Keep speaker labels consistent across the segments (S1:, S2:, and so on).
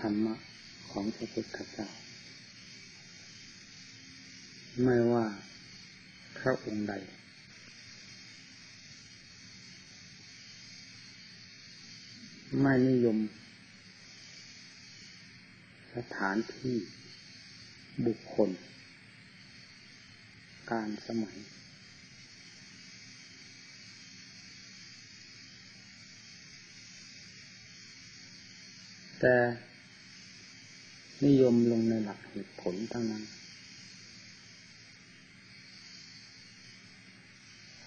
S1: ธรรมะของพระพุทธเจ้า ไม่ว่าพระองค์ใด ไม่นิยม สถานที่บุคคล การสมัยแต่ นิยมลงในหลักเหตุผลทั้งนั้น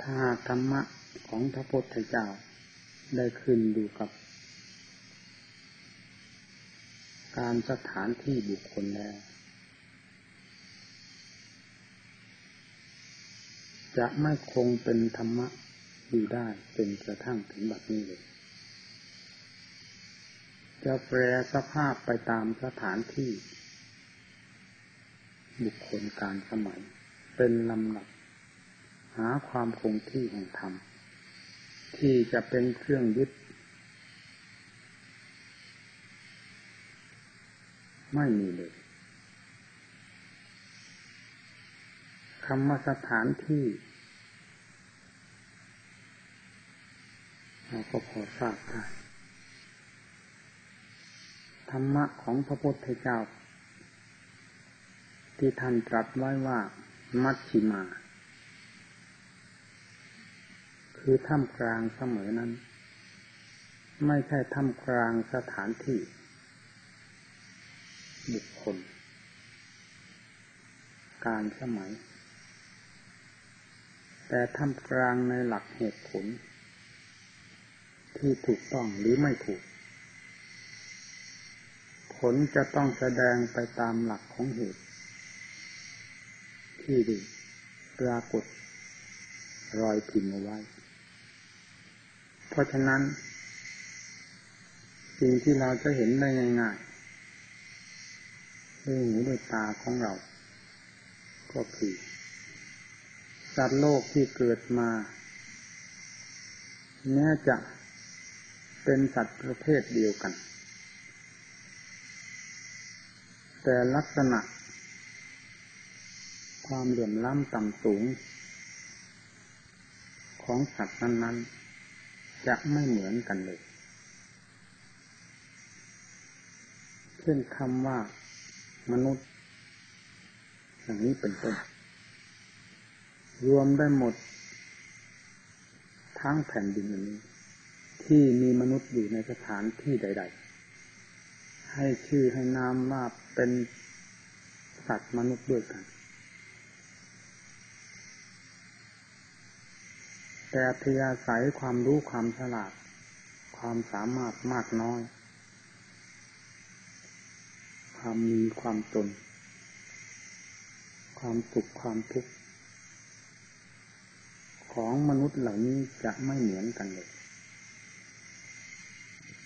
S1: ถ้าธรรมะของพระพุทธเจ้าได้ขึ้นอยู่กับ การสถานที่บุคคลแล้ว จะไม่คงเป็นธรรมะอยู่ได้เป็นกระทั่งถึงบัดนี้เลย จะแปรสภาพไปตามสถานที่ บุคคลการสมัย เป็นลำดับ หาความคงที่แห่งธรรม ที่จะเป็นเครื่องยึด ไม่มีเลยคำว่าสถานที่เราก็พอทราบได้ ธรรมะของพระพุทธเจ้า ที่ท่านตรัสไว้ว่า มัชชิมา คือท่ามกลางเสมอนั้น ไม่ใช่ท่ามกลางสถานที่ บุคคล การสมัย แต่ท่ามกลางในหลักเหตุผล ที่ถูกต้องหรือไม่ถูก ผลจะต้องแสดงไปตามหลักของเหตุ ที่ดีปรากฏรอยพิมพ์เอาไว้ เพราะฉะนั้น สิ่งที่เราจะเห็นได้ง่ายๆด้วยหูด้วยตาของเรา ก็คือสัตว์โลกที่เกิดมาแม้จะเป็นสัตว์ประเภทเดียวกัน แต่ลักษณะ ความเหลื่อมล้ำต่ำสูง ของสัตว์นั้นๆ จะไม่เหมือนกันเลย เช่นคำว่ามนุษย์ อย่างนี้เป็นต้น รวมได้หมด ทั้งแผ่นดินนี้ ที่มีมนุษย์อยู่ในสถานที่ใด ๆ ให้ชื่อให้นามว่าเป็นสัตว์มนุษย์ด้วยกัน แต่ทยาศัยความรู้ความฉลาด ความสามารถมากน้อย ความมีความจน ความสุขความทุกข์ของมนุษย์เหล่านี้จะไม่เหมือนกันเลย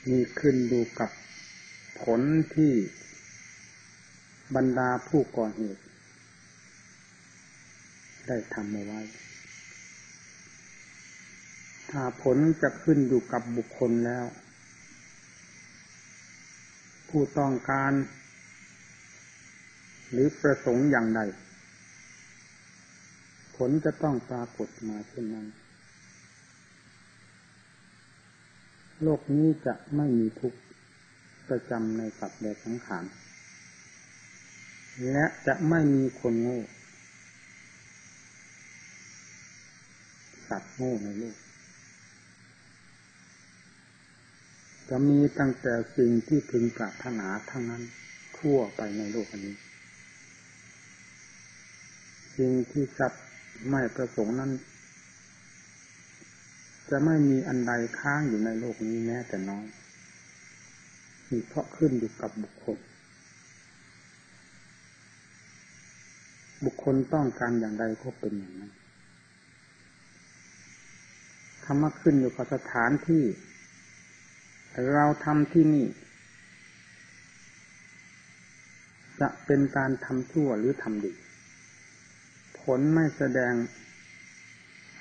S1: มีขึ้นดูกับ ผลที่บรรดาผู้ก่อเหตุ ได้ทำเอาไว้ ถ้าผลจะขึ้นอยู่กับบุคคลแล้ว ผู้ต้องการ หรือประสงค์อย่างใด ผลจะต้องปรากฏมาเช่นนั้น โลกนี้จะไม่มีทุกข์ ประจำในสัตว์และสังขารและจะไม่มีคนโง่ สัตว์โง่ในโลก จะมีตั้งแต่สิ่งที่พึงปรารถนาทั้งนั้นทั่วไปในโลกนี้ สิ่งที่สัตว์ไม่ประสงค์นั้น จะไม่มีอันใดค้างอยู่ในโลกนี้แม้แต่น้อยีเพราะขึ้นอยู่กับบุคคล บุคคลต้องการอย่างใดก็เป็นอย่างนั้นคำว่าขึ้นอยู่กับสถานที่ เราทำที่นี่ จะเป็นการทำชั่วหรือทำดี ผลไม่แสดง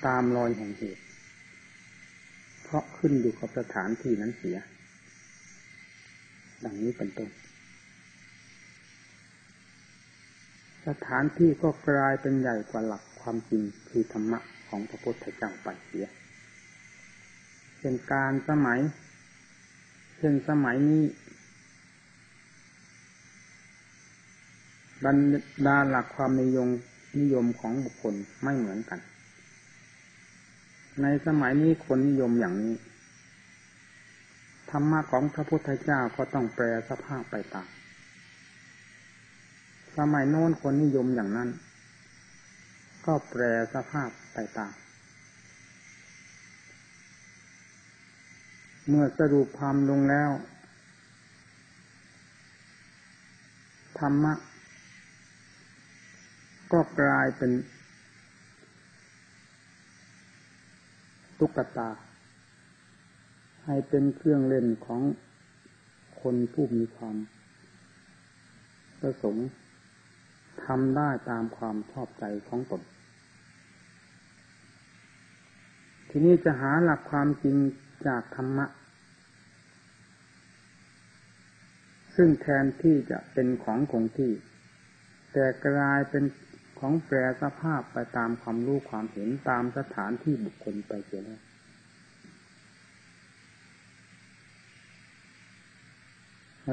S1: ตามรอยแห่งเหตุ เพราะขึ้นอยู่กับสถานที่นั้นเสีย ดังนี้เป็นต้นสถานที่ก็กลายเป็นใหญ่กว่าหลักความจริงคือธรรมะของพระพุทธเจ้าไปเสียเป็นการสมัยเช่นสมัยนี้บรรดาหลักความนิยมนิยมของบุคคลไม่เหมือนกัน ในสมัยนี้คนนิยมอย่างนี้ ธรรมะของพระพุทธเจ้าก็ต้องแปลสภาพไปตาม สมัยโน้นคนนิยมอย่างนั้น ก็แปลสภาพไปตาม เมื่อสรุปความลงแล้ว ธรรมะ ก็กลายเป็น ตุ๊กตา ให้เป็นเครื่องเล่นของคนผู้มีความประสงค์ทำได้ตามความชอบใจของตน ทีนี้จะหาหลักความจริงจากธรรมะ ซึ่งแทนที่จะเป็นของคงที่ แต่กลายเป็นของแปรสภาพไปตามความรู้ความเห็นตามสถานที่บุคคลไปเสียแล้ว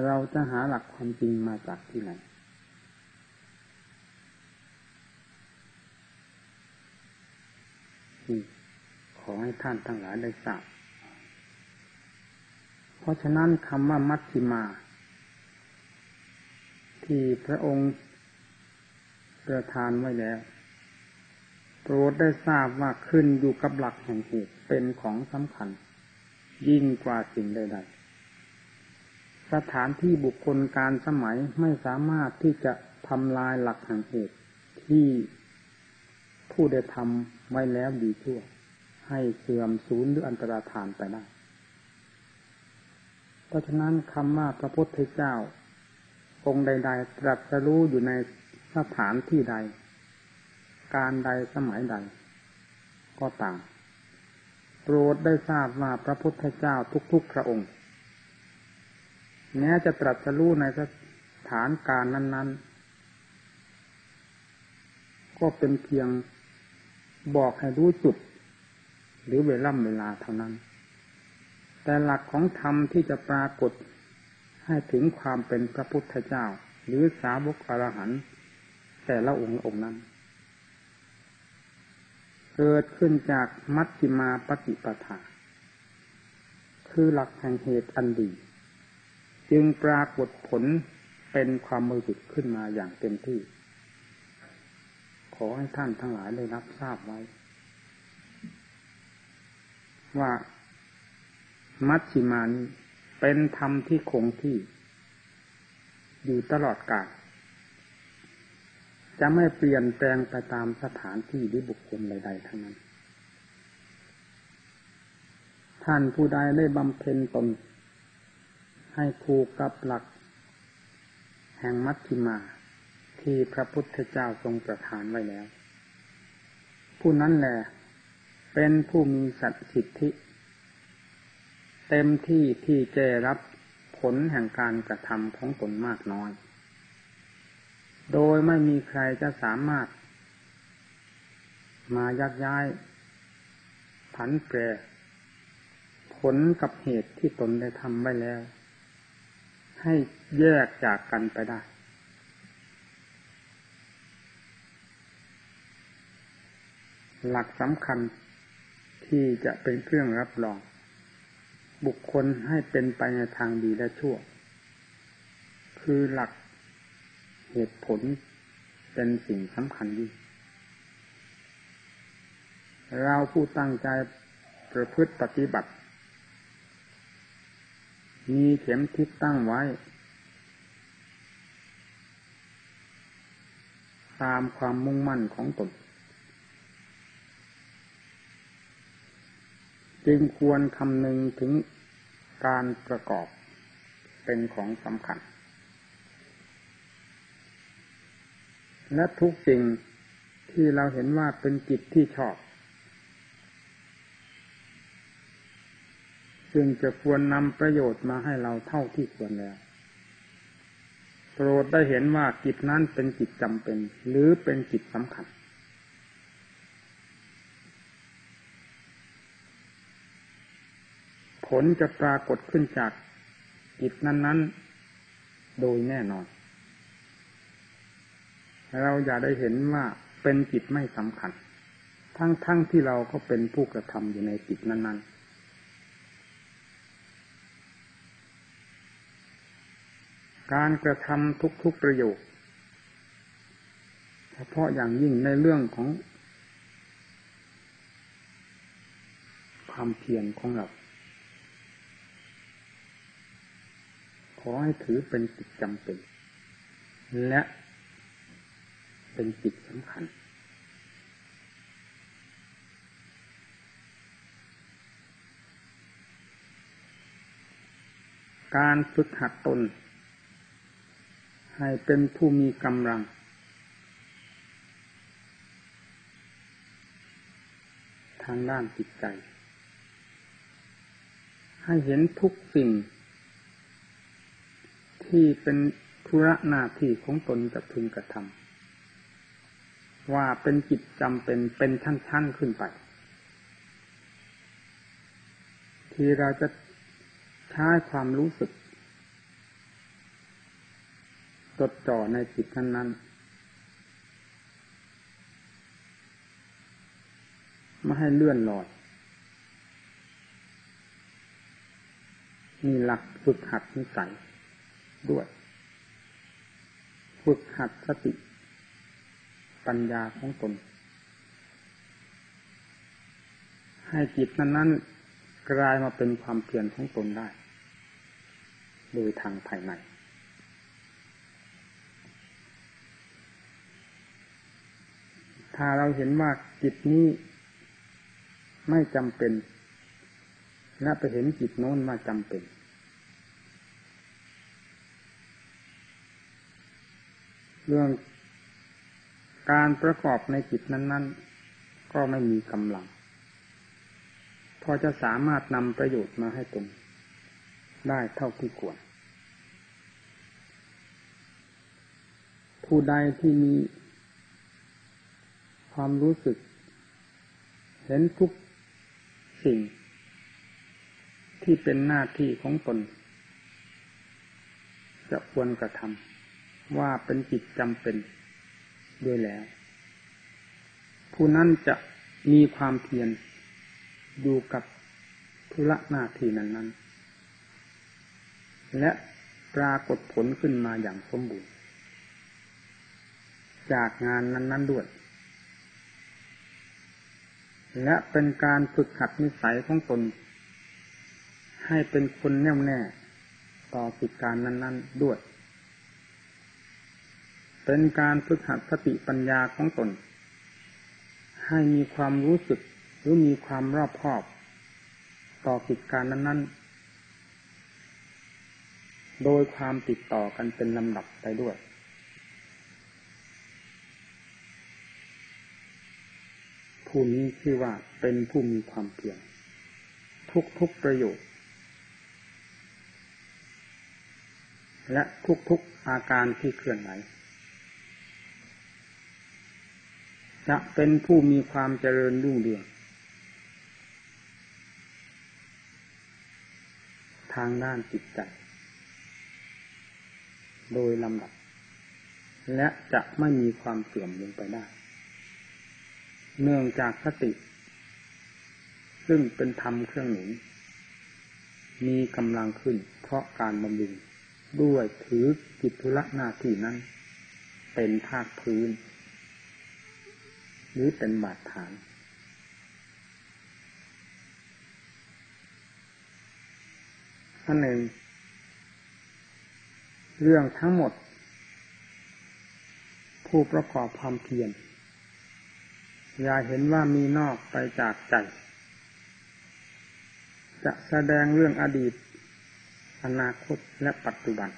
S1: เราจะหาหลักความจริงมาจากที่ไหน ขอให้ท่านทั้งหลายได้ทราบ เพราะฉะนั้นคำว่ามัชฌิมา ที่พระองค์ประทานไว้แล้ว โปรดได้ทราบว่าขึ้นอยู่กับหลักแห่งเหตุเป็นของสำคัญ ยิ่งกว่าสิ่งใดๆ สถานที่บุคคลการสมัยไม่สามารถที่จะทำลายหลักแห่งเหตุที่ผู้ได้ทำไว้แล้วดีชั่ว ให้เสื่อมสูญหรืออันตรธานไปได้ เพราะฉะนั้นคำว่าพระพุทธเจ้า องค์ใด ๆ ตรัสรู้อยู่ในสถานที่ใด การใดสมัยใด ก็ต่ามโปรดได้ทราบว่าพระพุทธเจ้าทุกๆพระองค์ แม้จะตรัสรู้ในสถานการนั้น ๆ ก็เป็นเพียงบอกให้รู้จุด หรือเวล่ำเวลาเท่านั้น แต่หลักของธรรมที่จะปรากฏให้ถึงความเป็นพระพุทธเจ้า หรือสาวกอรหันต์แต่ละองค์องค์นั้น เกิดขึ้นจากมัชฌิมาปฏิปทา คือหลักแห่งเหตุอันดี จึงปรากฏผลเป็นความมือจิตขึ้นมาอย่างเต็มที่ ขอให้ท่านทั้งหลายได้รับทราบไว้ ว่ามัชฌิมานี้เป็นธรรมที่คงที่ อยู่ตลอดกาลจะไม่เปลี่ยนแปลงไปตามสถานที่หรือบุคคลใดๆทั้งนั้น ท่านผู้ใดได้บำเพ็ญตน ให้ถูกกับหลัก แห่งมัชฌิมา ที่พระพุทธเจ้าทรงประทานไว้แล้ว ผู้นั้นแหละเป็นผู้มีสัตสิทธิ เต็มที่ที่จะรับผลแห่งการกระทำของตนมากน้อย โดยไม่มีใครจะสามารถ มายักย้าย ผันแปรผลกับเหตุที่ตนได้ทำไว้แล้ว ให้แยกจากกันไปได้ หลักสำคัญที่จะเป็นเครื่องรับรอง บุคคลให้เป็นไปในทางดีและชั่ว คือหลักเหตุผลเป็นสิ่งสำคัญยิ่งเราผู้ตั้งใจประพฤติปฏิบัติ มีเข็มทิศตั้งไว้ ตามความมุ่งมั่นของตนจึงควรคำนึงถึงการประกอบเป็นของสำคัญ และทุกสิ่งที่เราเห็นว่าเป็นจิตที่ชอบ ซึ่งจะควรนำประโยชน์มาให้เราเท่าที่ควรแล้วโปรดได้เห็นว่ากิจนั้นเป็นกิจจำเป็น หรือเป็นกิจสำคัญ ผลจะปรากฏขึ้นจากกิจนั้น ๆ โดยแน่นอน เราอย่าได้เห็นว่าเป็นกิจไม่สำคัญ ทั้งๆทที่เราก็เป็นผู้กระทำอยู่ในกิจนั้น ๆ การกระทำทุกๆประโยคเฉพาะอย่างยิ่งในเรื่องของ ความเพียรของเรา ขอให้ถือเป็นจิตจำเป็น และเป็นจิตสำคัญ การฝึกหัดตน ให้เป็นผู้มีกำลัง ทางด้านจิตใจ ให้เห็นทุกสิ่ง ที่เป็นธุระหน้าที่ของตนจะพึงกระทำว่าเป็นจิตจำเป็นเป็นชั้นๆขึ้นไป ที่เราจะใช้ความรู้สึกจ ดจ่อในจิตนั้นๆไม่ให้เลื่อนลอยมีหลักฝึกหัดนิสัยด้วย ฝึกหัดสติ ปัญญาของตน ให้จิตนั้นๆกลายมาเป็นความเพียรของตนได้ โดยทางภายใน ถ้าเราเห็นว่าจิตนี้ไม่จำเป็น และไปเห็นจิตโน้นว่าจำเป็น เรื่องการประกอบในจิตนั้น ๆ ก็ไม่มีกำลัง พอจะสามารถนำประโยชน์มาให้ตนได้เท่าที่ควร ผู้ใดที่มี ความรู้สึก เห็นทุกสิ่ง ที่เป็นหน้าที่ของตน จะควรกระทำว่าเป็นจิตจำเป็นด้วยแล้ว ผู้นั้นจะมีความเพียรอยู่กับธุระหน้าที่นั้นๆและปรากฏผลขึ้นมาอย่างสมบูรณ์ จากงานนั้น ๆ ด้วย และเป็นการฝึกหัดนิสัยของตน ให้เป็นคนแน่วแน่ต่อกิจการนั้น ๆด้วย เป็นการฝึกหัดสติปัญญาของตน ให้มีความรู้สึกหรือมีความรอบคอบ ต่อกิจการนั้น ๆ โดยความติดต่อกันเป็นลำดับไปด้วย ผู้นี้ชื่อว่าเป็นผู้มีความเพียรทุกทุกประโยชน์ และทุกทุกอาการที่เคลื่อนไหวจะเป็นผู้มีความเจริญรุ่งเรืองทางด้านจิตใจ โดยลำดับ และจะไม่มีความเสื่อมลงไปได้ เนื่องจากสติ ซึ่งเป็นธรรมเครื่องหนุน มีกำลังขึ้นเพราะการบำรุงด้วยถือกิจธุระหน้าที่นั้น เป็นภาคพื้น หรือเป็นบาดฐาน อันหนึ่ง เรื่องทั้งหมด ผู้ประกอบความเพียร อย่าเห็นว่ามีนอกไปจากใจ จะแสดงเรื่องอดีต อนาคตและปัจจุบัน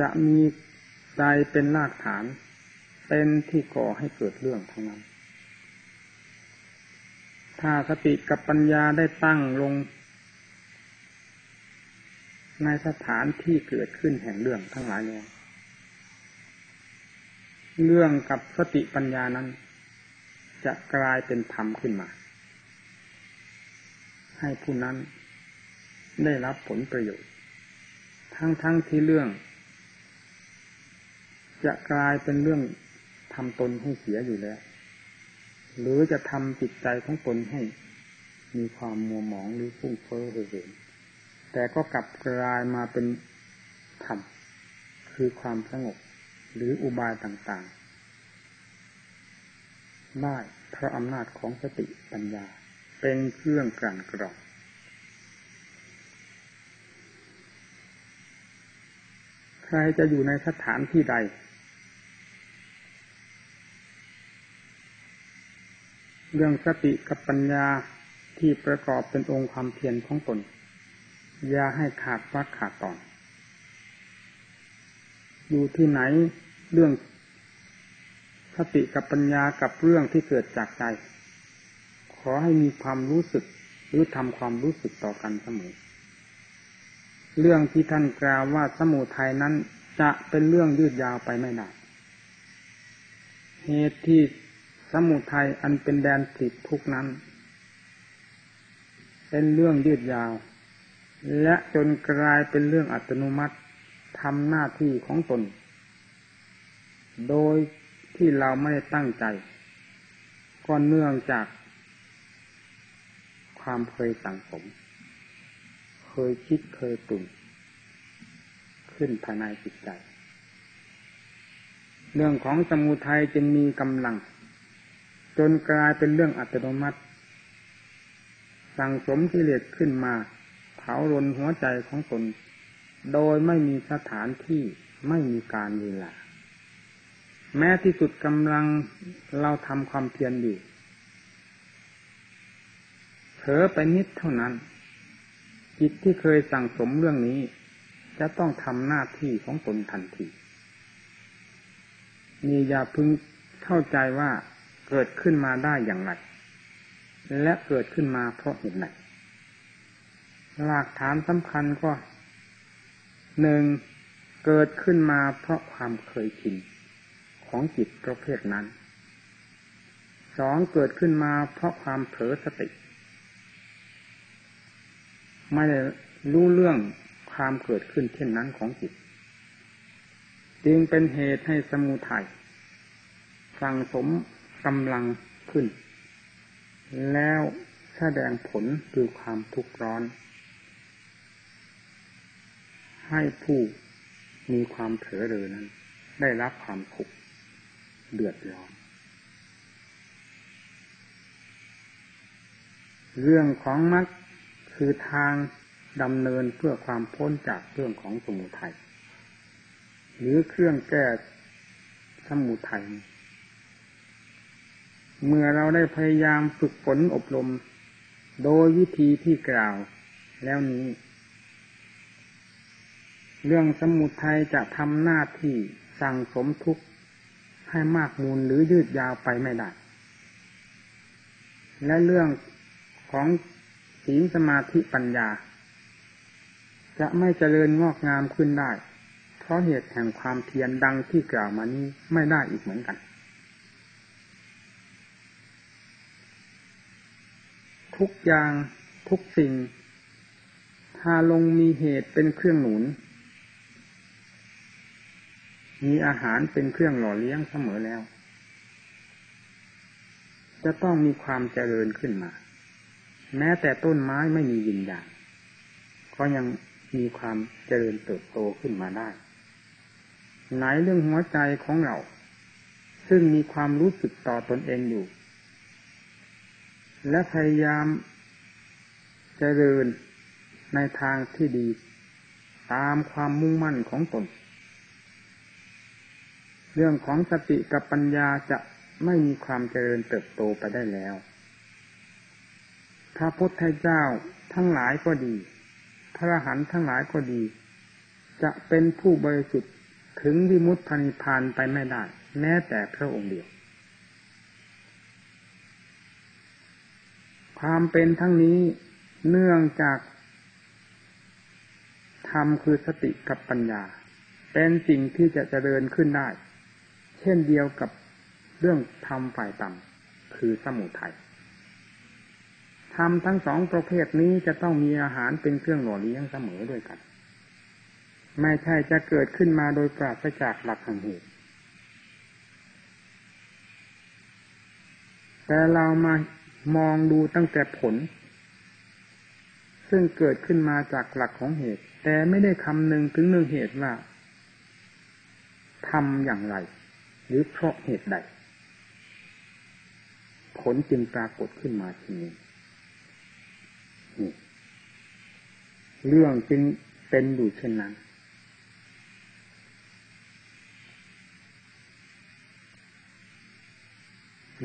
S1: จะมีใจเป็นรากฐาน เป็นที่ก่อให้เกิดเรื่องทั้งนั้น ถ้าสติกับปัญญาได้ตั้งลง ในสถานที่เกิดขึ้นแห่งเรื่องทั้งหลายแล้ว เรื่องกับสติปัญญานั้น จะกลายเป็นธรรมขึ้นมา ให้ผู้นั้นได้รับผลประโยชน์ ทั้งๆทที่เรื่อง จะกลายเป็นเรื่องทำตนให้เสียอยู่แล้ว หรือจะทำจิตใจของตนให้ มีความมัวหมองหรือฟุ้งเฟ้อเหนแต่ก็กลับกลายมาเป็นธรรมคือความสงบ หรืออุบายต่างๆ ได้เพราะอำนาจของสติปัญญา เป็นเครื่องกลั่นกรองใครจะอยู่ในสถานที่ใด เรื่องสติกับปัญญาที่ประกอบเป็นองค์ความเพียรของตน อย่าให้ขาดวัดขาดตอน อยู่ที่ไหนเรื่องสติกับปัญญากับเรื่องที่เกิดจากใจ ขอให้มีความรู้สึกหรือทำความรู้สึกต่อกันเสมอ เรื่องที่ท่านกล่าวว่าสมุทัยนั้นจะเป็นเรื่องยืดยาวไปไม่ได้เหตุที่สมุทัยอันเป็นแดนติดทุกนั้น เป็นเรื่องยืดยาว และจนกลายเป็นเรื่องอัตโนมัติ ทำหน้าที่ของตน โดยที่เราไม่ได้ตั้งใจก็เนื่องจาก ความเคยสั่งสม เคยคิดเคยตุนขึ้นภายในจิตใจ เรื่องของสมุทัยจึงมีกำลัง จนกลายเป็นเรื่องอัตโนมัติ สั่งสมกิเลสขึ้นมา เผารนหัวใจของตน โดยไม่มีสถานที่ไม่มีการเวลา แม้ที่สุดกำลังเราทำความเพียรอยู่เผลอไปนิดเท่านั้น จิตที่เคยสั่งสมเรื่องนี้ จะต้องทำหน้าที่ของตนทันทีนี่อย่าพึงเข้าใจว่าเกิดขึ้นมาได้อย่างไร และเกิดขึ้นมาเพราะเหตุไหนหลักฐานสำคัญก็ หนึ่งเกิดขึ้นมาเพราะความเคยชินของจิตประเภทนั้น สองเกิดขึ้นมาเพราะความเผลอสติ ไม่ได้รู้เรื่องความเกิดขึ้นเช่นนั้นของจิต จึงเป็นเหตุให้สมุทัยสั่งสมกำลังขึ้น แล้วแสดงผลคือความทุกข์ร้อน ให้ผู้มีความเผลอเรอนั้น ได้รับความทุกข์เดือดร้อน เรื่องของมรรคคือทางดำเนินเพื่อความพ้นจากเรื่องของสมุทัยหรือเครื่องแก้สมุทัยเมื่อเราได้พยายามฝึกฝนอบรม โดยวิธีที่กล่าวแล้วนี้ เรื่องสมุทัยจะทำหน้าที่สั่งสมทุกข์ให้มากมูลหรือยืดยาวไปไม่ได้ และเรื่องของศีลสมาธิปัญญา จะไม่เจริญงอกงามขึ้นได้ เพราะเหตุแห่งความเพียรดังที่กล่าวมานี้ไม่ได้อีกเหมือนกัน ทุกอย่างทุกสิ่งถ้าลงมีเหตุเป็นเครื่องหนุน มีอาหารเป็นเครื่องหล่อเลี้ยงเสมอแล้ว จะต้องมีความเจริญขึ้นมา แม้แต่ต้นไม้ไม่มีวิญญาณก็ยังมีความเจริญเติบโตขึ้นมาได้ ไหนเรื่องหัวใจของเรา ซึ่งมีความรู้สึกต่อตนเองอยู่ และพยายามเจริญในทางที่ดี ตามความมุ่งมั่นของตน เรื่องของสติกับปัญญาจะไม่มีความเจริญเติบโตไปได้แล้ว พระพุทธเจ้าทั้งหลายก็ดี พระหันทั้งหลายก็ดี จะเป็นผู้บริสุทธิ์ถึงวิมุตตินิพพานไปไม่ได้ แม้แต่พระองค์เดียว ความเป็นทั้งนี้เนื่องจากธรรมคือสติกับปัญญา เป็นสิ่งที่จะเจริญขึ้นได้ เช่นเดียวกับเรื่องธรรมฝ่ายต่ำคือสมุทัยธรรมทั้งสองประเภทนี้จะต้องมีอาหารเป็นเครื่องหล่อเลี้ยงเสมอด้วยกัน ไม่ใช่จะเกิดขึ้นมาโดยปราศจากหลักแห่งเหตุแต่เรามามองดูตั้งแต่ผล ซึ่งเกิดขึ้นมาจากหลักของเหตุ แต่ไม่ได้คำนึงถึงเรื่องเหตุว่าทำอย่างไร หรือเพราะเหตุใด ผลจึงปรากฏขึ้นมาทีนี้เรื่องจึงเป็นอยู่เช่นนั้น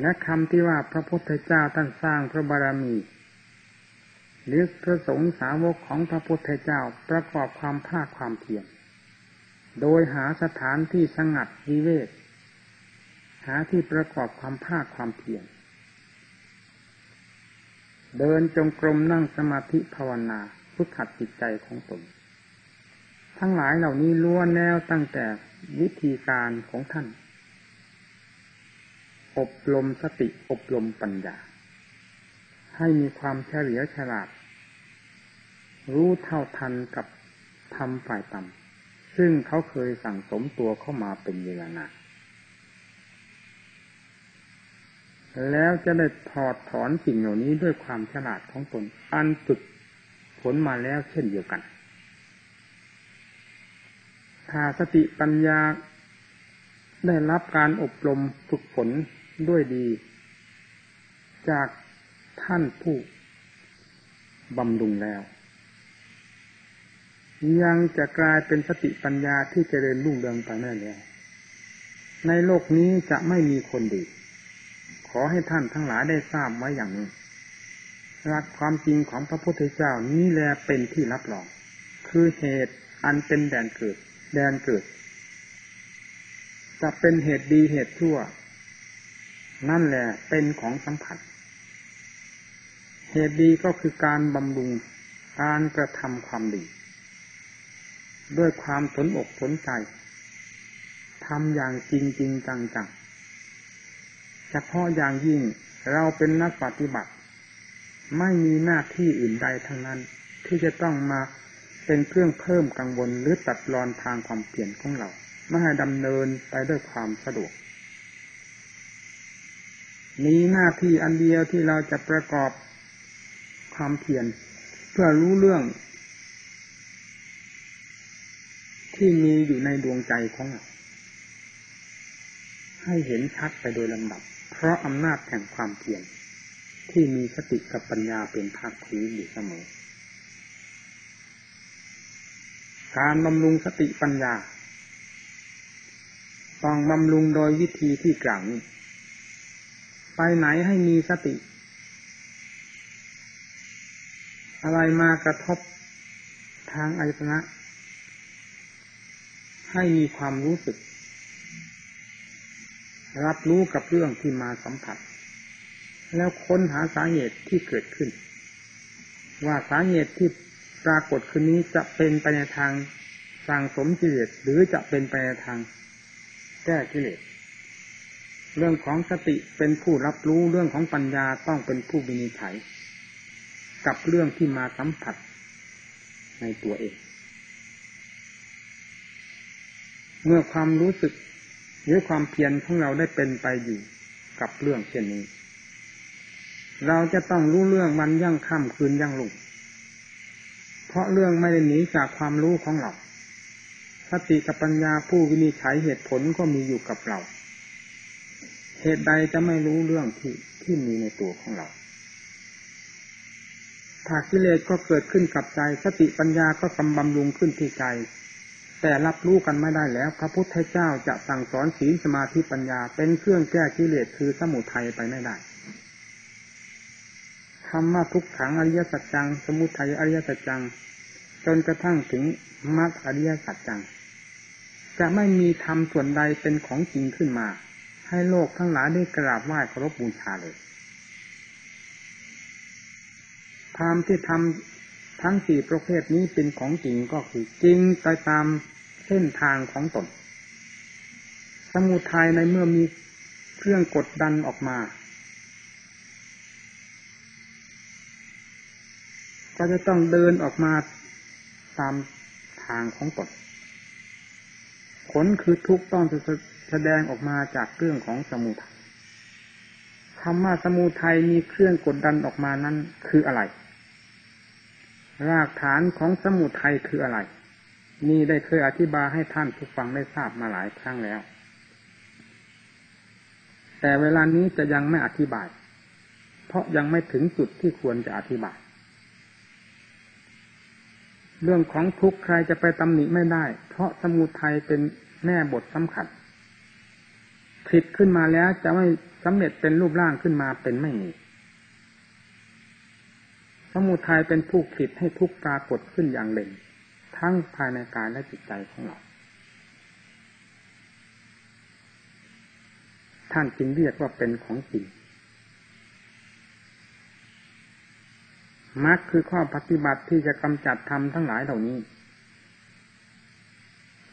S1: และคำที่ว่าพระพุทธเจ้าท่านสร้างพระบารมีหรือพระสงฆ์สาวกของพระพุทธเจ้าประกอบความภาคความเพียรโดยหาสถานที่สงัดวิเวก หาที่ประกอบความภาคความเพียรเดินจงกรมนั่งสมาธิภาวนาพุทธัดจิตใจของตน ทั้งหลายเหล่านี้ล้วนแนวตั้งแต่วิธีการของท่าน อบรมสติอบรมปัญญา ให้มีความเฉลียวฉลาด รู้เท่าทันกับธรรมฝ่ายต่ำซึ่งเขาเคยสั่งสมตัวเข้ามาเป็นเวลานาน แล้วจะได้ถอดถอนสิ่งเหล่านี้ด้วยความฉลาดของตน อันฝึกผลมาแล้วเช่นเดียวกัน ถ้าสติปัญญาได้รับการอบรมฝึกฝนด้วยดี จากท่านผู้บำรุงแล้ว ยังจะกลายเป็นสติปัญญาที่จเจริญรุ่งเรืองไปแน่แล้วในโลกนี้จะไม่มีคนดี อให้ท่านทั้งหลายได้ทราบไว้อย่างนี้หลักความจริงของพระพุทธเจ้านี้แลเป็นที่รับรอง คือเหตุอันเป็นแดนเกิด แดนเกิด จะเป็นเหตุดีเหตุชั่ว นั่นแหละเป็นของสัมผัส เหตุดีก็คือการบำรุงการกระทำความดี ด้วยความสนอกสนใจทำอย่างจริงจริงจังจัง เฉพาะอย่างยิ่งเราเป็นนักปฏิบัติ ไม่มีหน้าที่อื่นใดทั้งนั้น ที่จะต้องมาเป็นเครื่องเพิ่มกังวลหรือตัดรอนทางความเปลี่ยนของเราไม่ให้ดำเนินไปด้วยความสะดวก มีหน้าที่อันเดียวที่เราจะประกอบความเพียรเพื่อรู้เรื่อง ที่มีอยู่ในดวงใจของเราให้เห็นชัดไปโดยลำดับ เพราะอำนาจแห่งความเพียรที่มีสติกับปัญญาเป็นภาคพื้นอยู่เสมอ การบำรุงสติปัญญา ต้องบำรุงโดยวิธีที่กล่าวนี้ไปไหนให้มีสติ อะไรมากระทบทางอายตนะ ให้มีความรู้สึก รับรู้กับเรื่องที่มาสัมผัส แล้วค้นหาสาเหตุที่เกิดขึ้น ว่าสาเหตุที่ปรากฏขึ้นนี้จะเป็นไปในทางสร้างสมกิเลสหรือจะเป็นไปในทางแก้กิเลสเรื่องของสติเป็นผู้รับรู้เรื่องของปัญญาต้องเป็นผู้วินิจฉัย กับเรื่องที่มาสัมผัสในตัวเอง เมื่อความรู้สึก หรือความเพียรของเราได้เป็นไปอยู่กับเรื่องเช่นนี้ เราจะต้องรู้เรื่องมันยั่งค่ำคืนยั่งลุงเพราะเรื่องไม่ได้หนีจากความรู้ของเราสติกับปัญญาผู้วินิจฉัยเหตุผลก็มีอยู่กับเรา เหตุใดจะไม่รู้เรื่องที่ที่มีในตัวของเราถ้ากิเลสก็เกิดขึ้นกับใจ สติปัญญาก็กำบำรุงขึ้นที่ใจ แต่รับรู้กันไม่ได้แล้ว พระพุทธเจ้าจะสั่งสอนศีลสมาธิปัญญา เป็นเครื่องแก้กิเลสคือสมุทัยไปไม่ได้คำว่าทุกขังอริยสัจจัง สมุทัยอริยสัจจัง จนกระทั่งถึงมรรคอริยสัจจัง จะไม่มีธรรมส่วนใดเป็นของจริงขึ้นมา ให้โลกทั้งหลายได้กราบไหว้เคารพบูชาเลยธรรมที่ทำทั้งสี่ประเภทนี้เป็นของจริงก็คือจริงไปตาม เส้นทางของตน สมุทัยในเมื่อมีเครื่องกดดันออกมา ก็จะต้องเดินออกมาตามทางของตน ผลคือทุกต้องแสดงออกมาจากเรื่องของสมุทัยคำว่าสมุทัยมีเครื่องกดดันออกมานั้นคืออะไร รากฐานของสมุทัยคืออะไร นี่ได้เคยอธิบายให้ท่านผู้ฟังได้ทราบมาหลายครั้งแล้ว แต่เวลานี้จะยังไม่อธิบาย เพราะยังไม่ถึงจุดที่ควรจะอธิบาย เรื่องของทุกข์ใครจะไปตำหนิไม่ได้ เพราะสมุทัยเป็นแม่บทสำคัญผิดขึ้นมาแล้วจะไม่สำเร็จเป็นรูปร่างขึ้นมาเป็นไม่มีสมุทัยเป็นผู้ผิดให้ทุกปรากฏขึ้นอย่างเด่น ทั้งภายในกายและจิตใจของเรา ท่านจึงเรียกว่าเป็นของจริงมรรคคือข้อปฏิบัติที่จะกำจัดธรรมทั้งหลายเหล่านี้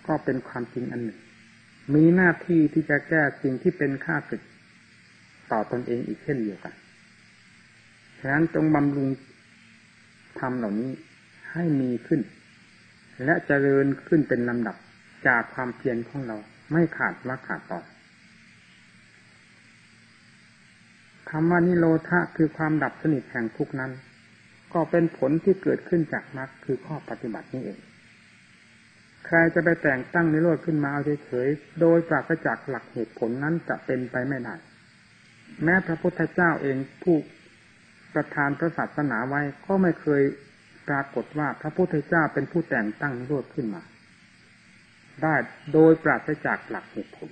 S1: ก็เป็นความจริงอันหนึ่ง มีหน้าที่ที่จะแก้สิ่งที่เป็นข้าศึกต่อตอนเองอีกเช่นเดียวกันฉะนั้นจงบำรุงธรรมเหล่านี้ให้มีขึ้น และเจริญขึ้นเป็นลำดับจากความเพียรของเราไม่ขาดว่าขาดต่อคำว่านิโรธะคือความดับสนิทแห่งทุกนั้น ก็เป็นผลที่เกิดขึ้นจากมรรคคือข้อปฏิบัตินี้เอง ใครจะไปแต่งตั้งนิโรธขึ้นมาเอาเฉยๆโดยปราศจากหลักเหตุผลนั้นจะเป็นไปไม่ได้แม้พระพุทธเจ้าเองผู้ประทานพระศาสนาไว้ก็ไม่เคย ปรากฏว่าพระพุทธเจ้าเป็นผู้แต่งตั้งโรธขึ้นมา ได้โดยปราศจากหลักเหตุผล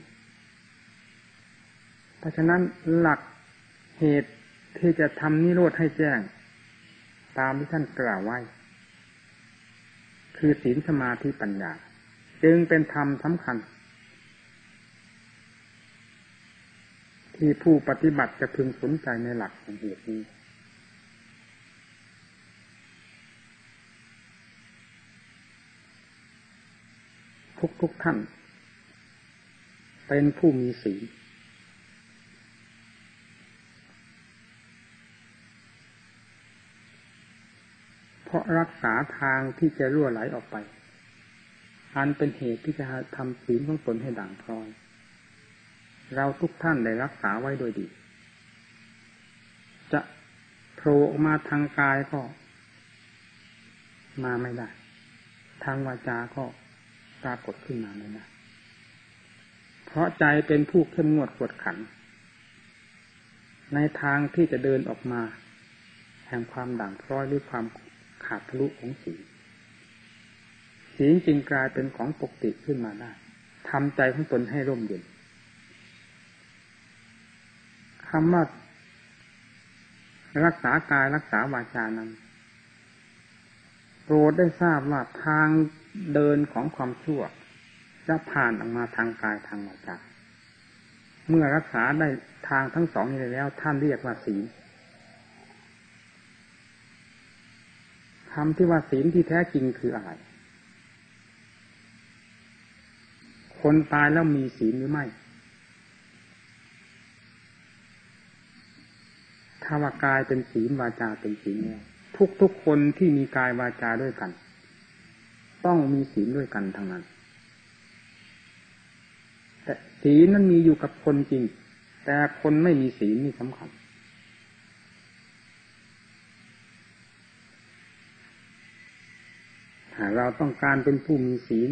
S1: เพราะฉะนั้นหลักเหตุที่จะทำนิโรธให้แจ้ง ตามที่ท่านกล่าวไว้ คือศีลสมาธิปัญญา จึงเป็นธรรมสำคัญ ที่ผู้ปฏิบัติจะพึงสนใจในหลักของเหตุนี้ ทุกๆทท่าน เป็นผู้มีศีลเพราะรักษาทางที่จะรั่วไหลออกไป อันเป็นเหตุที่จะทำศีลของตนให้ด่างพร้อย เราทุกท่านได้รักษาไว้โดยดี จะโผล่ออกมาทางกายก็ มาไม่ได้ ทางวาจาก็ ปรากฏขึ้นมาไม่ได้เพราะใจเป็นผู้เข้มงวดกวดขัน ในทางที่จะเดินออกมา แห่งความด่างพร้อยหรือความขาดทะลุของสีสีจึงกลายเป็นของปกติขึ้นมาได้ทำใจของตนให้ร่มเย็นคำว่ารักษากายรักษาวาจานั้นโปรดได้ทราบว่าทาง เดินของความชั่วจะผ่านออกมาทางกายทางวาจาเมื่อรักษาได้ทางทั้งสองนี้แล้ว ท่านเรียกว่าศีลคำที่ว่าศีลที่แท้จริงคืออะไร คนตายแล้วมีศีลหรือไม่ ถ้าว่ากายเป็นศีลวาจาเป็นศีลเนี่ยทุกทุกคนที่มีกายวาจาด้วยกัน ต้องมีศีลด้วยกันทั้งนั้น แต่ศีลนั้นมีอยู่กับคนจริง แต่คนไม่มีศีลนี่สำคัญเราต้องการเป็นผู้มีศีล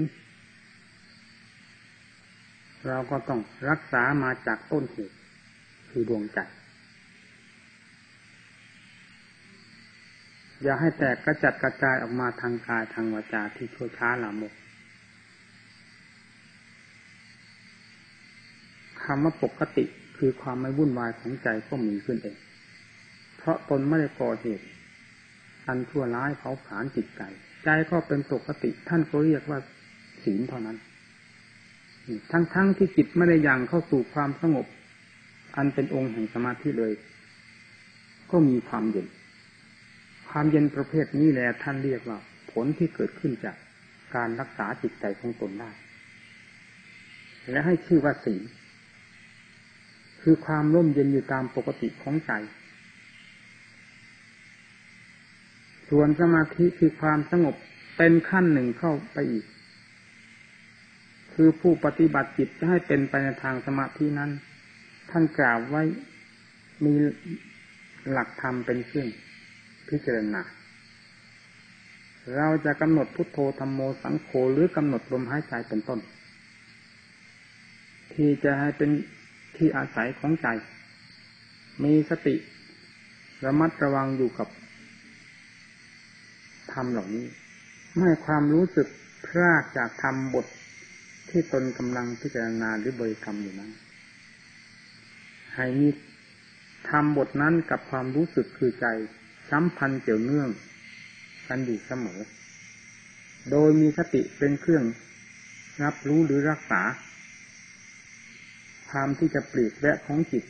S1: เราก็ต้องรักษามาจากต้นเหตุคือดวงใจ อย่าให้แตกกระจัดกระจายออกมาทางกายทางวาจาที่ชั่วช้าหลามกคำว่าปกติคือความไม่วุ่นวายของใจก็มีขึ้นเอง เพราะตนไม่ได้ก่อเหตุอันชั่วร้ายเขาผานจิตใจ ใจก็เป็นปกติท่านก็เรียกว่าศีลเท่านั้น ทั้งๆทที่จิตไม่ได้ยังเข้าสู่ความสงบ อันเป็นองค์แห่งสมาธิเลย ก็มีความเย็น ความเย็นประเภทนี้แหละท่านเรียกว่า ผลที่เกิดขึ้นจากการรักษาจิตใจของตนได้ และให้ชื่อว่าศีลคือความร่มเย็นอยู่ตามปกติของใจ ส่วนสมาธิคือความสงบเป็นขั้นหนึ่งเข้าไปอีก คือผู้ปฏิบัติจิตจะให้เป็นไปในทางสมาธินั้น ท่านกล่าวไว้มีหลักธรรมเป็นเครื่อง พิจารณา เราจะกำหนดพุทโธธรรมโมสังโฆหรือกำหนดลมหายใจเป็นต้น ที่จะให้เป็นที่อาศัยของใจ มีสติระมัดระวังอยู่กับธรรมเหล่านี้ ไม่ความรู้สึกพรากจากธรรมบทที่ตนกำลังพิจารณาหรือบริกรรมอยู่นั้นให้มีทำบทนั้นกับความรู้สึกคือใจ สัมพันธ์เกี่ยวเนื่องกันอยู่เสมอ โดยมีสติเป็นเครื่องรับรู้หรือรักษา ความที่จะปลีกแวะของจิต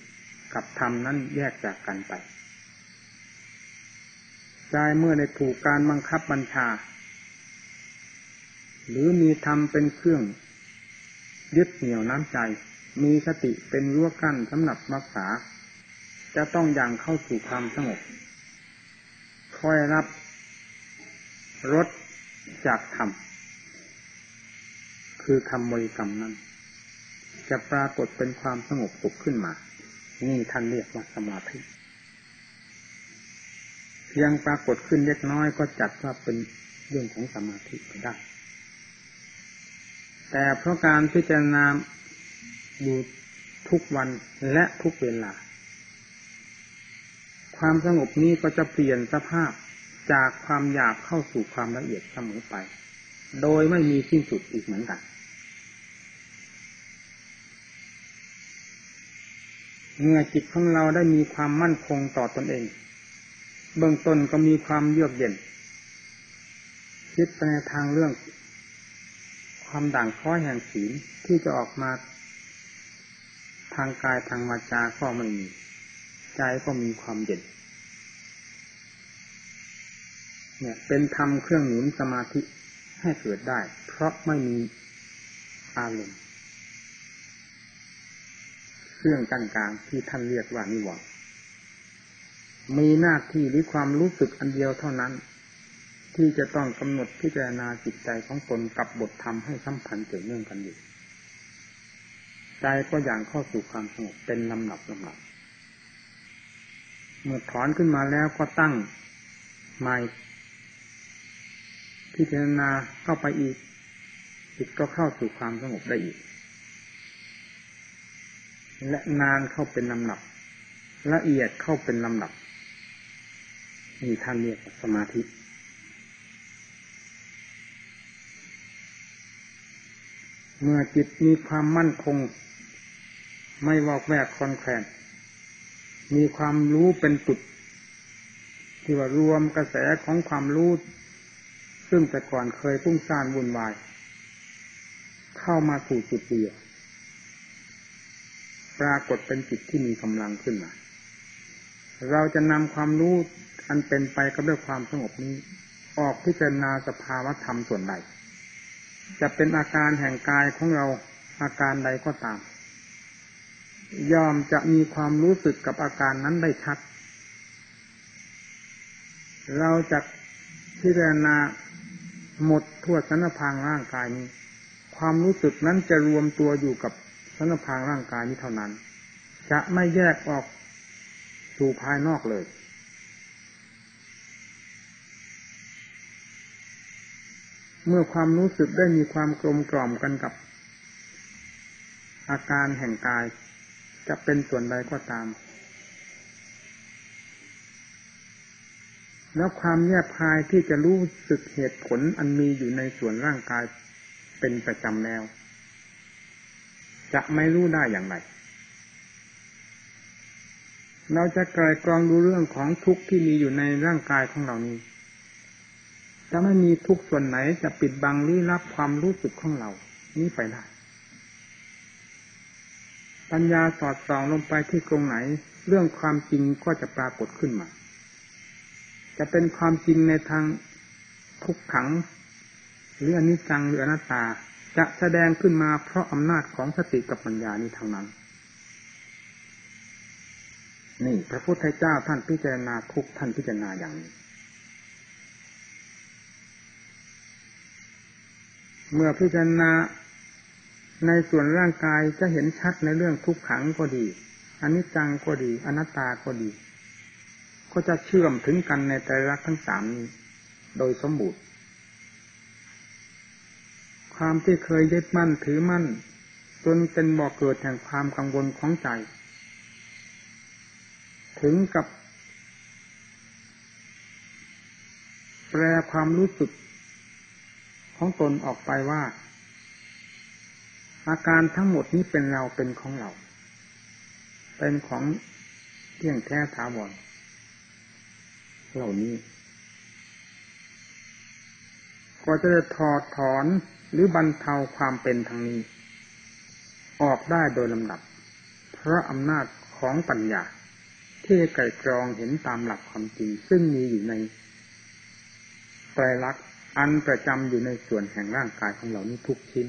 S1: กับธรรมนั้นแยกจากกันไปใจเมื่อได้ถูกการบังคับบัญชา หรือมีธรรมเป็นเครื่อง ยึดเหนี่ยวน้ำใจ มีสติเป็นรั้วกั้นสำหรับรักษา จะต้องอย่างเข้าสู่ความสงบ คอยรับรสจากธรรม คือคำบริกรรมนั้น จะปรากฏเป็นความสงบสุขขึ้นมา นี่ท่านเรียกว่าสมาธิเพียงปรากฏขึ้นเล็กน้อยก็จัดว่าเป็นเรื่องของสมาธิไปได้ แต่เพราะการพิจารณาอยู่ทุกวันและทุกเวลา ความสงบนี้ก็จะเปลี่ยนสภาพจากความหยาบเข้าสู่ความละเอียดเสมอไป โดยไม่มีสิ้นสุดอีกเหมือนกัน เมื่อจิตของเราได้มีความมั่นคงต่อตอนเอง เบื้องต้นก็มีความเยือกเย็น คิดไปในทางเรื่อง ความด่างค้อยแห่งศีลที่จะออกมา ทางกายทางวาจาก็ไม่มี ใจก็มีความเย็นเนี่ย เป็นธรรมเครื่องหนุนสมาธิให้เกิดได้ เพราะไม่มีอารมณ์เครื่องกั้นกลางที่ท่านเรียกว่านิวรณ์มีหน้าที่หรือความรู้สึกอันเดียวเท่านั้น ที่จะต้องกำหนดพิจารณาจิตใจของตนกับบทธรรมให้สัมพันธ์เกี่ยวเนื่องกันอยู่ใจก็อย่างเข้าสู่ความสงบเป็นลำดับลำดับ เมื่อถอนขึ้นมาแล้วก็ตั้งใหม่ พิจารณาเข้าไปอีกจิตก็เข้าสู่ความสงบได้อีก และนานเข้าเป็นลำดับ ละเอียดเข้าเป็นลำดับนี่ท่านเรียกสมาธิเมื่อจิตมีความมั่นคง ไม่วอกแวกคอนแคลน มีความรู้เป็นจุด ที่ว่ารวมกระแสของความรู้ ซึ่งแต่ก่อนเคยพุ่งซ่านวุ่นวาย เข้ามาสู่จุดเดียวปรากฏเป็นจิตที่มีกำลังขึ้นมาเราจะนำความรู้อันเป็นไปกับด้วยความสงบนี้ ออกพิจารณาสภาวธรรมส่วนใดจะเป็นอาการแห่งกายของเราอาการใดก็ตาม ยอมจะมีความรู้สึกกับอาการนั้นได้ชัด เราจะพิจารณาหมดทั่วสันพางร่างกายนี้ ความรู้สึกนั้นจะรวมตัวอยู่กับสันพางร่างกายนี้เท่านั้น จะไม่แยกออกสู่ภายนอกเลย เมื่อความรู้สึกได้มีความกลมกล่อมกันกับ อาการแห่งกาย จะเป็นส่วนใดก็ตาม แล้วความแยบคายที่จะรู้สึกเหตุผลอันมีอยู่ในส่วนร่างกายเป็นประจำแล้ว จะไม่รู้ได้อย่างไร เราจะกลายกรองดูเรื่องของทุกข์ที่มีอยู่ในร่างกายของเรานี้จะไม่มีทุกส่วนไหนจะปิดบังลี้ลับความรู้สึกของเรา นี้ไปได้ ปัญญาสอดส่องลงไปที่ตรงไหน เรื่องความจริงก็จะปรากฏขึ้นมา จะเป็นความจริงในทางทุกขัง หรืออนิจจังหรืออนัตตาจะแสดงขึ้นมาเพราะอำนาจของสติกับปัญญานี้ทางนั้น นี่ พระพุทธเจ้าท่านพิจารณาทุกท่านพิจารณาอย่างนี้เมื่อพิจารณา ในส่วนร่างกายจะเห็นชัดในเรื่องทุกขังก็ดีอนิจจังก็ดีอนัตตาก็ดี ก็จะเชื่อมถึงกันในใจรักทั้งสามนี้ โดยสมบูรณ์ ความที่เคยยึดมั่นถือมั่น จนเป็นบ่อกเกิดแห่งความกังวลของใจ ถึงกับ แปลความรู้สึกของตนออกไปว่า อาการทั้งหมดนี้เป็นเราเป็นของเรา เป็นของเที่ยงแท้ถาวรเหล่านี้ ก็จะถอดถอนหรือบรรเทาความเป็นทางนี้ ออกได้โดยลำดับ เพราะอำนาจของปัญญา ที่ไก่กรองเห็นตามหลักความจริง ซึ่งมีอยู่ในไตรลักษณ์อันประจำอยู่ในส่วนแห่งร่างกายของเรานี้ทุกชิ้น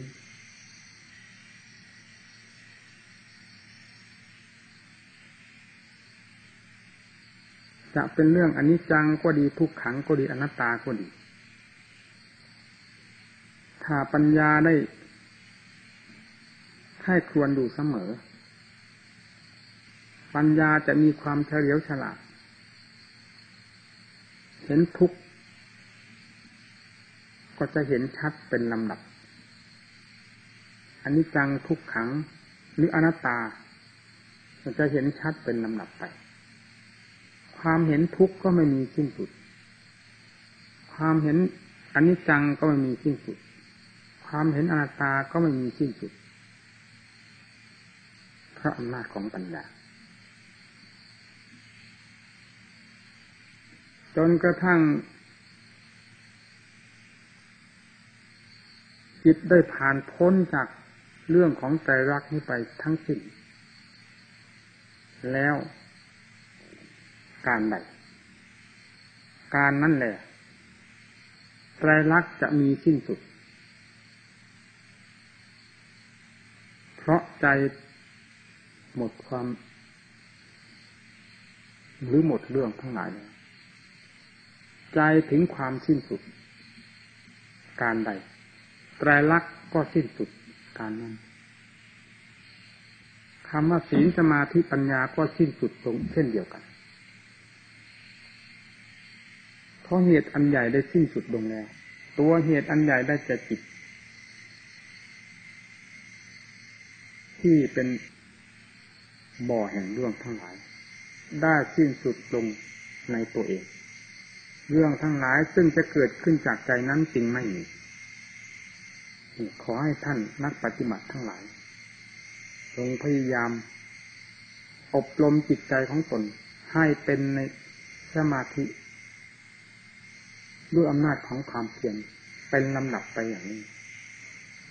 S1: จะเป็นเรื่องอนิจจังก็ดีทุกขังก็ดีอนัตตาก็ดี ถ้าปัญญาได้ให้ควรดูเสมอ ปัญญาจะมีความเฉลียวฉลาด เห็นทุกข์ก็จะเห็นชัดเป็นลำดับอันนี้จังทุกขังหรืออนัตตา จะเห็นชัดเป็นลำดับไป ความเห็นทุกข์ก็ไม่มีสิ้นสุด ความเห็นอนิจจังก็ไม่มีสิ้นสุด ความเห็นอนัตตาก็ไม่มีสิ้นสุด เพราะอำนาจของปัญญาจนกระทั่ง จิตได้ผ่านพ้นจากเรื่องของใจรักนี้ไปทั้งสิ้นแล้ว การใด การนั่นแหละไตรลักษณ์จะมีสิ้นสุด เพราะใจหมดความ หรือหมดเรื่องทั้งหลายใจถึงความสิ้นสุด การใดไตรลักษณ์ก็สิ้นสุดการนั้นคำว่าศีลสมาธิปัญญาก็สิ้นสุดตรงเช่นเดียวกันพ ราะเหตุอันใหญ่ได้สิ้นสุดลงแล้ว ตัวเหตุอันใหญ่ได้แก่จิต ที่เป็นบ่อแห่งเรื่องทั้งหลาย ได้สิ้นสุดลงในตัวเอง เรื่องทั้งหลายซึ่งจะเกิดขึ้นจากใจนั้นจริงไม่มีขอให้ท่านนักปฏิบัติทั้งหลายจงพยายาม อบรมจิตใจของตนให้เป็นในสมาธิ ด้วยอำนาจของความเพียรเป็นลำดับไปอย่างนี้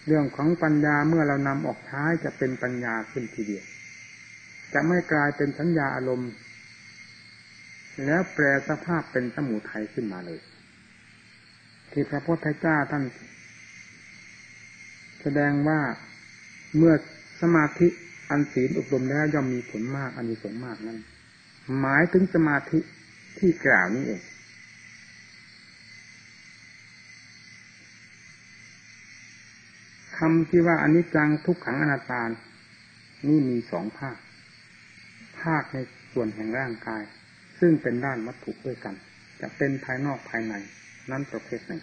S1: เรื่องของปัญญาเมื่อเรานำออกใช้จะเป็นปัญญาขึ้นทีเดียว จะไม่กลายเป็นสัญญาอารมณ์ แล้วแปลสภาพเป็นสมุทัยขึ้นมาเลย ที่พระพุทธเจ้าท่าน แสดงว่าเมื่อสมาธิอันศีลอบรมแล้วย่อมมีผลมากอันมีสงมากนั้น หมายถึงสมาธิที่กล่าวนี้เอง คำที่ว่าอนิจจังทุกขังอนัตตา นี่มีสองภาค ภาคในส่วนแห่งร่างกาย ซึ่งเป็นด้านวัตถุด้วยกัน จะเป็นภายนอกภายใน นั้นประเภทหนึ่ง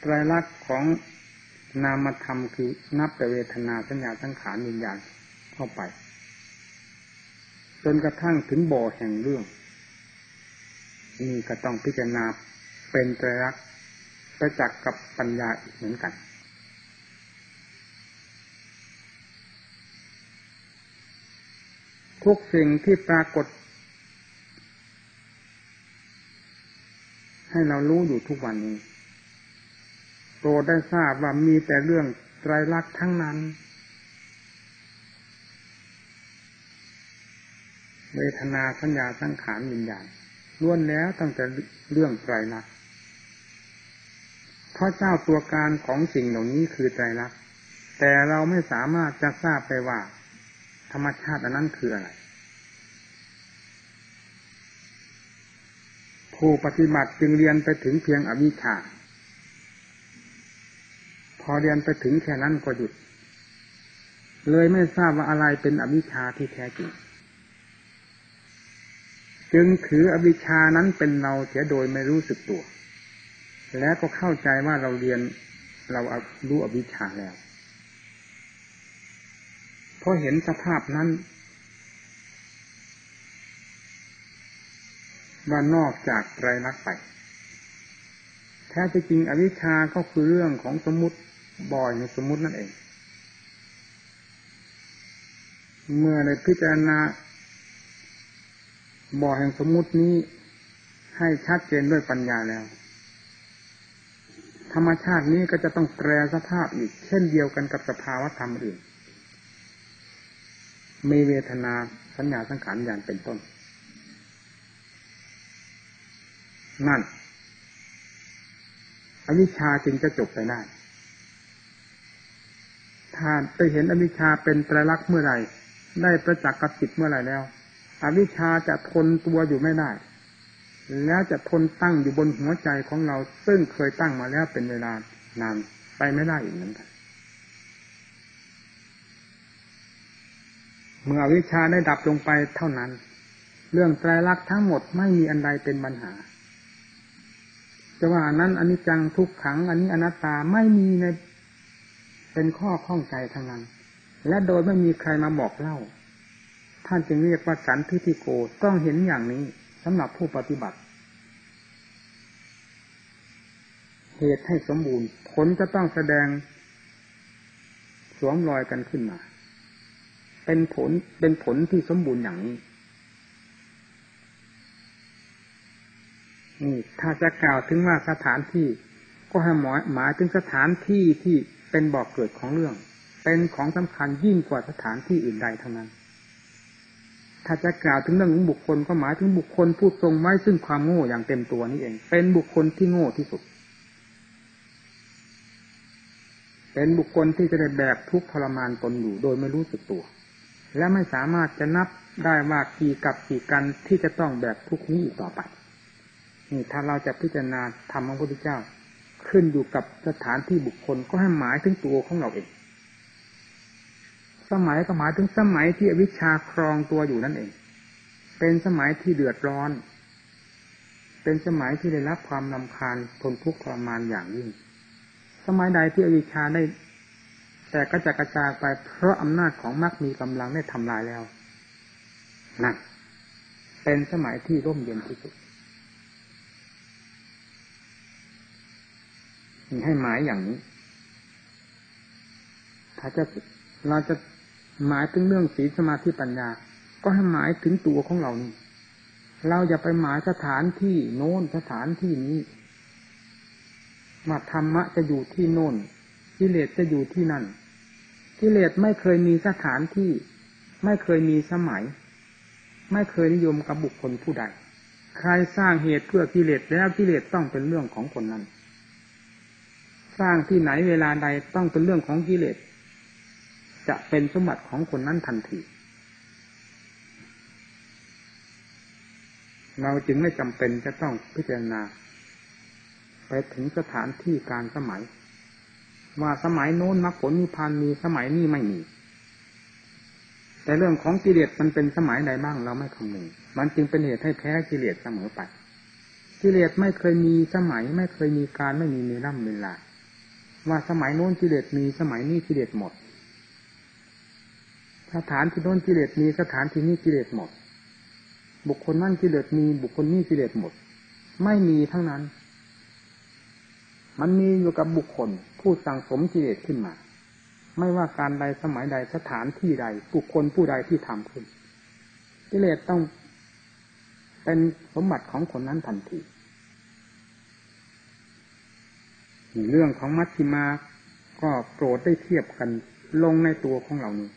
S1: ไตรลักษณ์ของนามธรรมคือนับแต่เวทนาสัญญาสังขารวิญญาณเข้าไป จนกระทั่งถึงบ่อแห่งเรื่องนี่ก็ต้องพิจารณาเป็นไตรลักษณ์ ประจักษ์กับปัญญาอีกเหมือนกัน ทุกสิ่งที่ปรากฏ ให้เรารู้อยู่ทุกวันนี้โปรดได้ทราบว่ามีแต่เรื่องไตรลักษณ์ทั้งนั้น เวทนาสัญญาสังขารวิญญาณล้วนแล้วตั้งแต่เรื่องไตรลักษณ์ เพราะเจ้าตัวการของสิ่งเหล่านี้คือไตรลักแต่เราไม่สามารถจะทราบไปว่า ธรรมชาติอันนั้นคืออะไรผู้ปฏิบัติจึงเรียนไปถึงเพียงอวิชชาพอเรียนไปถึงแค่นั้นก็หยุด เลยไม่ทราบว่าอะไรเป็นอวิชชาที่แท้จริง จึงถืออวิชชานั้นเป็นเราเสียโดยไม่รู้สึกตัว และก็เข้าใจว่าเราเรียนเรารู้อวิชชาแล้วพอเห็นสภาพนั้น ว่านอกจากไตรลักษณ์ไป แท้จริงอวิชชาก็คือเรื่องของสมมติบ่อยในสมมตินั่นเอง เมื่อในพิจารณาบ่อแห่งสมมุตินี้ให้ชัดเจนด้วยปัญญาแล้ว ธรรมชาตินี้ก็จะต้องแปรสภาพอีก เช่นเดียวกันกับสภาวะธรรมอื่น มีเวทนาสัญญาสังขารอย่างเป็นต้น นั่นอวิชชาจึงจะจบไปได้ ถ้าไปเห็นอวิชชาเป็นไตรลักษณ์เมื่อไรได้ประจักษ์กับจิตเมื่อไรแล้ว อวิชชาจะทนตัวอยู่ไม่ได้ แล้วจะทนตั้งอยู่บนหัวใจของเรา ซึ่งเคยตั้งมาแล้วเป็นเวลานานไปไม่ได้อีกเหมือนกันเมื่อวิชาได้ดับลงไปเท่านั้น เรื่องไตรลักษณ์ทั้งหมดไม่มีอันใดเป็นปัญหาจะว่านั้นอนนี้จังทุกขังอันนี้อนัตตาไม่มีในเป็นข้อข้องใจทั้งนั้น และโดยไม่มีใครมาบอกเล่า ท่านจึงเรียกว่าสันทิฏฐิโกต้องเห็นอย่างนี้สำหรับผู้ปฏิบัติ เหตุให้สมบูรณ์ ผลจะต้องแสดง สวมรอยกันขึ้นมา เป็นผลเป็นผลที่สมบูรณ์อย่างนี้นี่ถ้าจะกล่าวถึงว่าสถานที่ ก็ให้หมายหมายถึงสถานที่ที่เป็นบอกเกิดของเรื่อง เป็นของสำคัญยิ่งกว่าสถานที่อื่นใดทั้งนั้น ถ้าจะกล่าวถึงเรื่องของบุคคลก็หมายถึงบุคคลผู้ทรงไว้ซึ่งความโง่อย่างเต็มตัวนี่เอง เป็นบุคคลที่โง่ที่สุด เป็นบุคคลที่จะได้แบกทุกทรมานตนอยู่โดยไม่รู้สึกตัว และไม่สามารถจะนับได้ว่ากี่กับกี่กันที่จะต้องแบกทุกนี้อีกต่อไป นี่ถ้าเราจะพิจารณาธรรมของพระพุทธเจ้า ขึ้นอยู่กับสถานที่บุคคลก็ให้หมายถึงตัวของเราเอง สมัยก็หมายถึงสมัยที่อวิชชาครองตัวอยู่นั่นเอง เป็นสมัยที่เดือดร้อน เป็นสมัยที่ได้รับความลำคาญทนทุกข์ทรมานอย่างยิ่ง สมัยใดที่อวิชชาได้ แต่ก็จะกระจายไปเพราะอำนาจของมรรคมีกำลังได้ทำลายแล้วนั่นเป็นสมัยที่ร่มเย็นที่สุดให้หมายอย่างนี้ ถ้าจะเราจะหมายถึงเรื่องศีลสมาธิปัญญา ก็ให้หมายถึงตัวของเรานี่ เราอย่าไปหมายสถานที่โน้นสถานที่นี้ มาธรรมะจะอยู่ที่โน้นกิเลสจะอยู่ที่นั่นกิเลสไม่เคยมีสถานที่ ไม่เคยมีสมัย ไม่เคยนิยมกับบุคคลผู้ใด ใครสร้างเหตุเพื่อกิเลสแล้วกิเลสต้องเป็นเรื่องของคนนั้น สร้างที่ไหนเวลาใดต้องเป็นเรื่องของกิเลสจะเป็นสมบัติของคนนั้นทันที เราจึงไม่จำเป็นจะต้องพิจารณา ไปถึงสถานที่การสมัย ว่าสมัยโน้นมรรคผลนิพพานมีสมัยนี้ไม่มี แต่เรื่องของกิเลสมันเป็นสมัยใดบ้างเราไม่คำนึงมันจึงเป็นเหตุให้แพ้กิเลสเสมอไปกิเลสไม่เคยมีสมัยไม่เคยมีการไม่มีเวลาเวลาว่าสมัยโน้นกิเลสมีสมัยนี้กิเลสหมด สถานที่โน้นกิเลสมีสถานที่นี้กิเลสหมด บุคคลนั่นกิเลสมีบุคคลนี้กิเลสหมด ไม่มีทั้งนั้น มันมีอยู่กับบุคคลผู้สั่งสมกิเลสขึ้นมา ไม่ว่าการใดสมัยใดสถานที่ใด บุคคลผู้ใดที่ทำขึ้นกิเลสต้องเป็นสมบัติของคนนั้นทันทีเรื่องของมัชชิมาก็โปรดได้เทียบกันลงในตัวของเรานี้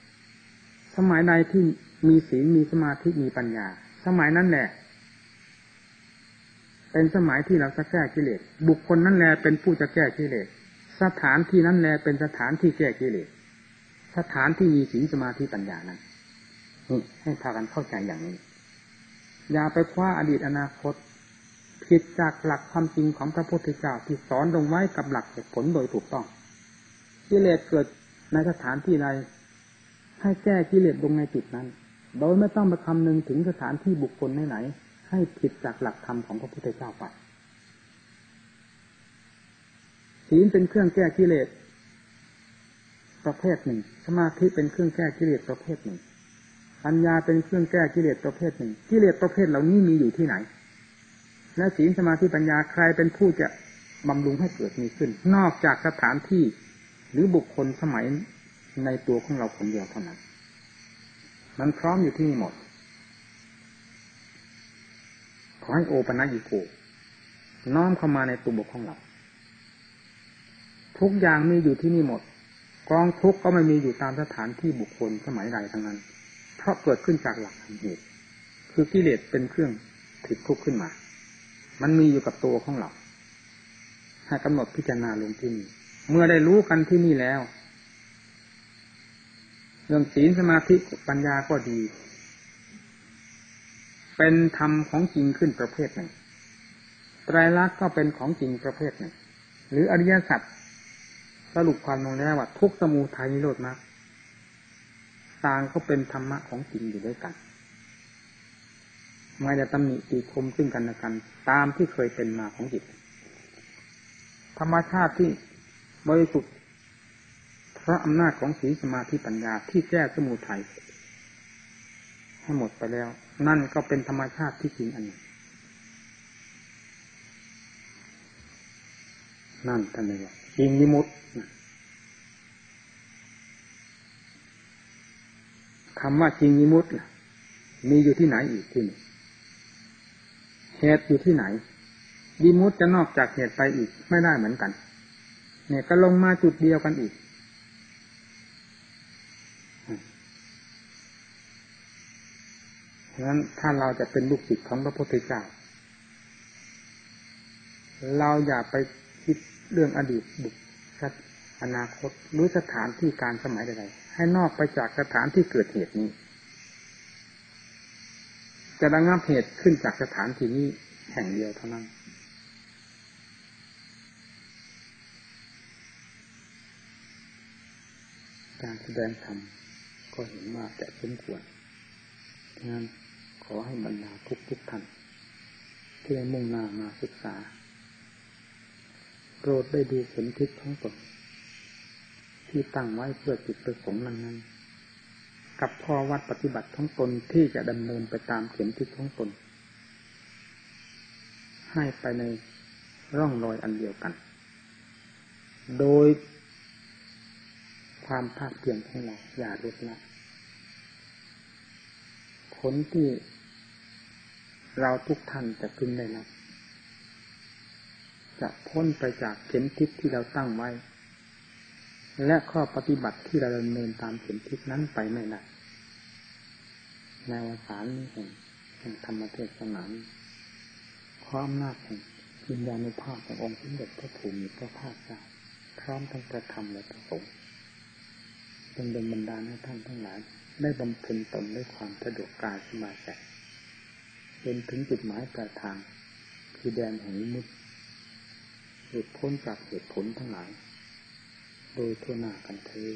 S1: สมัยใดที่มีศีลมีสมาธิมีปัญญา สมัยนั้นแหละ เป็นสมัยที่เราจะแก้กิเลส บุคคลนั้นแลเป็นผู้จะแก้กิเลส สถานที่นั้นแลเป็นสถานที่แก้กิเลส สถานที่มีศีลสมาธิปัญญานั้นนี่ให้พากันเข้าใจอย่างนี้ อย่าไปคว้าอดีตอนาคตผิดจากหลักความจริงของพระพุทธเจ้าที่สอนลงไว้กับหลักเหตุผลโดยถูกต้อง กิเลสเกิดในสถานที่ใดให้แก้กิเลสลงในจุดนั้น โดยไม่ต้องไปคำนึงถึงสถานที่บุคคลไหน ให้ผิดจากหลักธรรมของพระพุทธเจ้าไปศีลเป็นเครื่องแก้กิเลสประเภทหนึ่ง สมาธิเป็นเครื่องแก้กิเลสประเภทหนึ่งปัญญาเป็นเครื่องแก้กิเลสประเภทหนึ่ง กิเลสประเภทเหล่านี้มีอยู่ที่ไหน และศีลสมาธิปัญญาใครเป็นผู้จะบำรุงให้เกิดมีขึ้น นอกจากสถานที่หรือบุคคลสมัยในตัวของเราคนเดียวเท่านั้น มันพร้อมอยู่ที่นี่หมด ขอให้โอปัญิโก น้อมเข้ามาในตัวบุคของเรา ทุกอย่างมีอยู่ที่นี่หมด กองทุกก็ไม่มีอยู่ตามสถานที่บุคคลสมัยใดทั้งนั้น เพราะเกิดขึ้นจากหลักเหตุคือกิเลสเป็นเครื่องถิดทุกข์ขึ้นมา มันมีอยู่กับตัวของเราให้กำหนดพิจารณาลงที่นี่เมื่อได้รู้กันที่นี่แล้ว เรื่องศีลสมาธิปัญญาก็ดี เป็นธรรมของจริงขึ้นประเภทหนึ่งไตรลักษณ์ก็เป็นของจริงประเภทหนึ่ง หรืออริยสัจสรุปความลงแล้วว่าทุกสมูทัยนิโรธมรรคต่างก็เป็นธรรมะของจริงอยู่ด้วยกันไม่จะตำหนิตีคมซึ่งกันและกัน ตามที่เคยเป็นมาของจิต ธรรมชาติที่บริสุทธิ์เพราะอำนาจของศีสมาธิปัญญาที่แก้สมุทัย ให้หมดไปแล้ว นั่นก็เป็นธรรมชาติที่จริงอันหนึ่งนั่นท่านเลยว่าจริงนิมุตคำว่าจริงนิมุตมีอยู่ที่ไหนอีกที่นี่เหตุอยู่ที่ไหนยิมุตจะนอกจากเหตุไปอีกไม่ได้เหมือนกัน เนี่ยก็ลงมาจุดเดียวกันอีก ฉะนั้นถ้าเราจะเป็นลูกศิษย์ของพระพุทธเจ้า เราอย่าไปคิดเรื่องอดีตบุคอนาคตหรือสถานที่การสมัยใดๆให้นอกไปจากสถานที่เกิดเหตุนี้ จะระงับเหตุขึ้นจากสถานที่นี้แห่งเดียวเท่านั้นการแสดงธรรมก็เห็นว่าจะสมควรดังนั้น ขอให้บรรดาทุกทุกท่านที่ได้มุ่งหน้ามาศึกษาโปรดได้ดูเข็มทิศของตนที่ตั้งไว้เพื่อจิตประสงค์นั้นนั้นกับพอวัดปฏิบัติของตนที่จะดำเนินไปตามเข็มทิศของตน ให้ไปในร่องรอยอันเดียวกัน โดยความภาคเพียรของเราอย่าลดละผลที่ เราทุกท่านจะพึงได้รับจะพ้นไปจากเข็มทิศที่เราตั้งไว้ และข้อปฏิบัติที่เราดำเนินตามเข็มทิศนั้นไปไม่ได้ในวสารนี้แห่งแห่งธรรมเทศนาความนาจแห่งวิญญาณุภาพขององค์สมเด็จพระภูมิพระภาคเจ้าพร้อมทั้งประธรรมและประสงค์จงเป็นบรรดาให้ท่านทั้งหลาย ได้บำเพ็ญตนด้วยความสะดวกกายสบายใจ เป็นถึงจุดหมายปลายทาง คือแดนแห่งมุดเหตุพ้นจากเหตุผลทั้งหลาย โดยทั่วหน้ากันเธอ